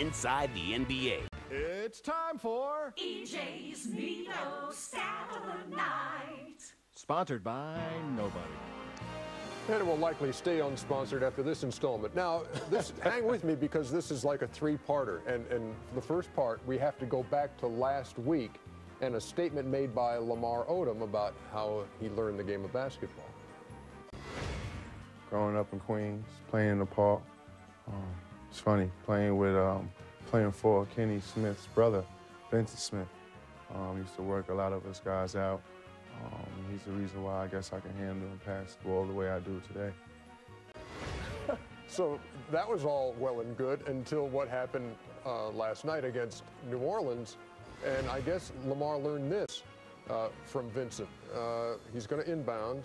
inside the NBA. It's time for EJ's Neato Stat of Night. Sponsored by Nobody. And it will likely stay unsponsored after this installment. Now, this hang with me because this is like a three-parter. And, and the first part, we have to go back to last week and a statement made by Lamar Odom about how he learned the game of basketball. Growing up in Queens, playing in the park, um, it's funny playing with um, playing for Kenny Smith's brother, Vincent Smith. Um, used to work a lot of us guys out. Um, he's the reason why I guess I can handle and pass the ball the way I do today. So that was all well and good until what happened uh, last night against New Orleans. And I guess Lamar learned this uh, from Vincent. Uh, he's going to inbound.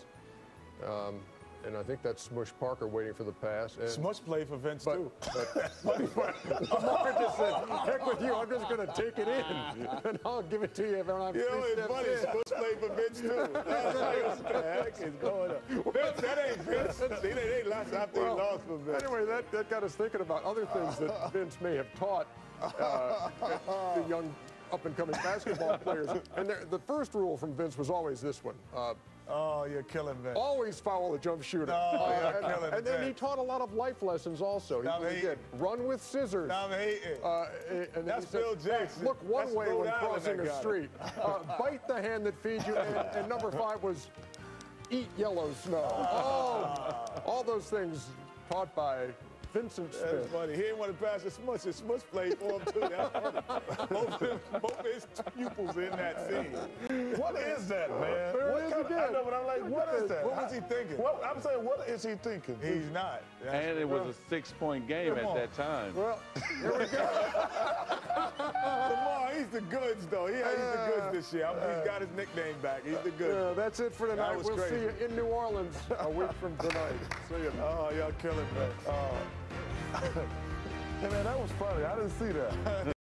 Um, and I think that's Smush Parker waiting for the pass. And, Smush played for Vince but, too. but, but, but just said, heck with you, I'm just going to take it in. And I'll give it to you if I'm You know, it's funny. in. Smush played for Vince too. Like, what the heck is going on? Vince, that ain't Vince. See, they, they lost after Well, he lost for Vince. Anyway, that, that got us thinking about other things that Vince may have taught uh, the young up-and-coming basketball players. And the first rule from Vince was always this one. Uh, Oh, you're killing Vince. always foul the jump shooter. No, Uh, you're and, and then he taught a lot of life lessons also. He, he- did run with scissors. I'm hating. Uh, and That's he said, Jackson. Look one That's way Rhode when Island crossing a street. Uh, bite the hand that feeds you. And, and number five was eat yellow snow. Oh, all those things taught by Vincent That's Smith. funny. He didn't want to pass to Smush. and Smush played for him too. That's funny. both, his, both his pupils in that scene. What is that, man? There what it is kind of- again. I know, but I'm like, what is that? What was he thinking? What, I'm saying, what is he thinking? He's not. That's- And it was a six-point game at that time. Well, here we go. Lamar, he's the goods, though. He, he's the goods this year. I'm, he's got his nickname back. He's the goods. Yeah, that's it for tonight. We'll see you in New Orleans a week from tonight. See you. Oh, y'all killing me. Uh, Hey, man, that was funny. I didn't see that.